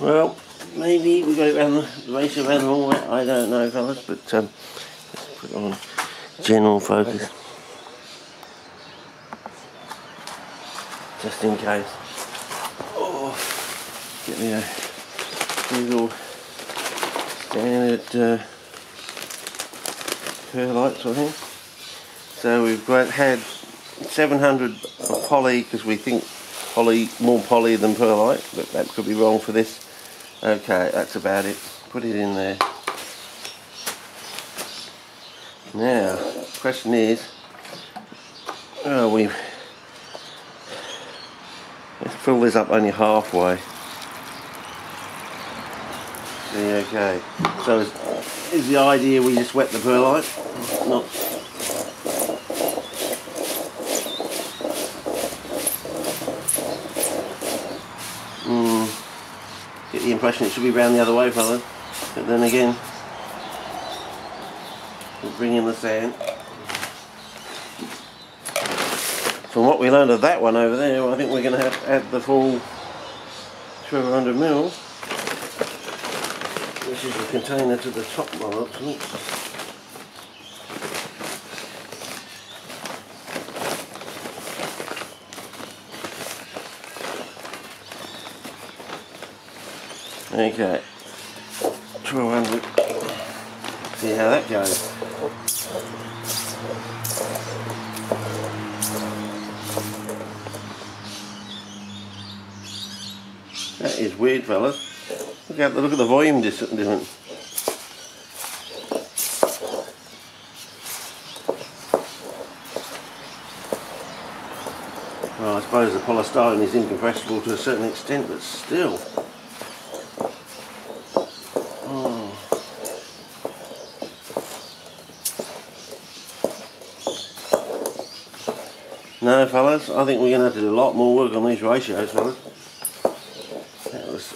Well, maybe we go around the race around wrong way. I don't know, fellas, but um, let's put on general focus. Just in case. Oh, get me a Google standard uh, perlite, I think. So we've got had 700 of poly because we think poly more poly than perlite, but that could be wrong for this. Okay, that's about it. Put it in there. Now, question is, oh, we let's fill this up only halfway. Okay. So is, is the idea we just wet the perlite, not get the impression it should be round the other way, fellas. But then again, we'll bring in the sand. From what we learned of that one over there, I think we're going to have to add the full 1200 mil. This is the container to the top mark. Okay, 1200. See how that goes. That is weird, fellas. Look at the look at the volume difference. Well, I suppose the polystyrene is incompressible to a certain extent, but still. No, fellas, I think we're going to have to do a lot more work on these ratios, fellas. That was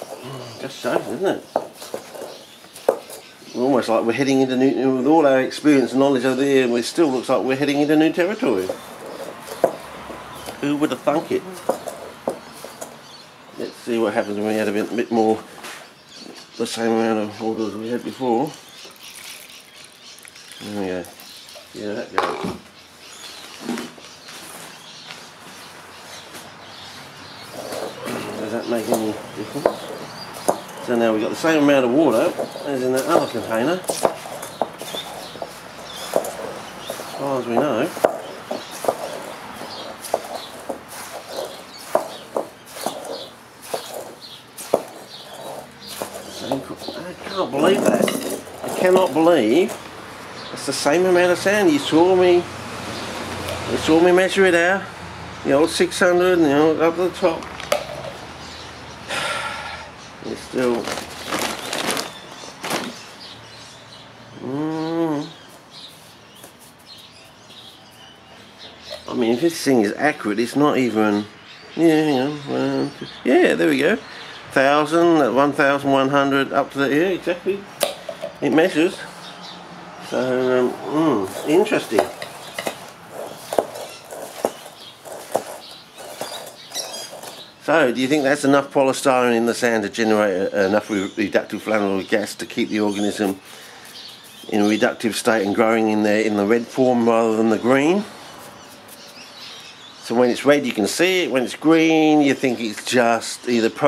just so, isn't it? Almost like we're heading into new, with all our experience and knowledge over there, it still looks like we're heading into new territory. Who would have thunk it? Let's see what happens when we add a bit, bit more, the same amount of orders we had before. There we go. Yeah, that goes. Make any difference? So now we've got the same amount of water as in that other container, as far as we know. I can't believe that. I cannot believe it's the same amount of sand. You saw me, you saw me measure it out. The old 600 and the old up the top. It's still. Mm. I mean, if this thing is accurate, it's not even. Yeah, well, yeah, there we go. Thousand. One thousand one hundred. up to the yeah, exactly. It measures. So, um, mm, interesting. So, do you think that's enough polystyrene in the sand to generate enough reductive flammable gas to keep the organism in a reductive state and growing in the in the red form rather than the green? So when it's red you can see it, when it's green you think it's just either pro